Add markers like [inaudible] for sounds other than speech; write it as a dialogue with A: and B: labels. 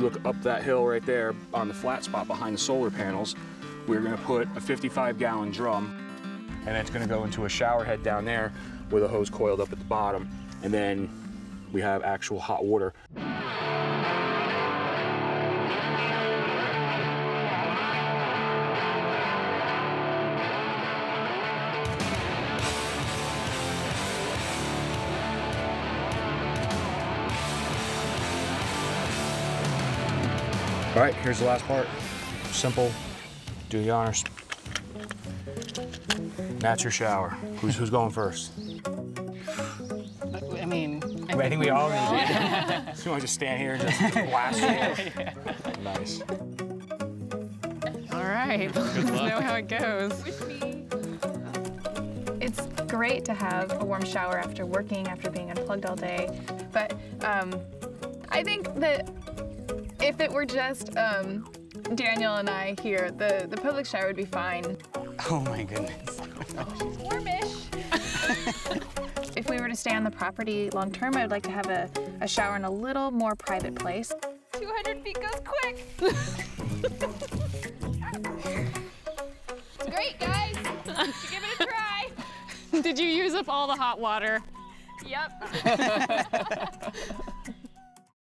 A: look up that hill right there on the flat spot behind the solar panels, we're gonna put a 55 gallon drum and it's gonna go into a shower head down there with a hose coiled up at the bottom. And then we have actual hot water. All right, here's the last part. Simple, do the honors. That's your shower. Who's, who's going first?
B: I mean,
A: I think we all need [laughs] it. so you want to just stand here and just blast it? Nice.
C: All right, let's know how it goes.
D: It's great to have a warm shower after working, after being unplugged all day. But um, I think that if it were just um, Daniel and I here, the, the public shower would be fine.
B: oh my goodness. [laughs]
D: Warmish. [laughs] if we were to stay on the property long term, I would like to have a, a shower in a little more private place.
E: 200 feet goes quick. Great, guys. Give it a try. [laughs]
C: Did you use up all the hot water?
E: Yep.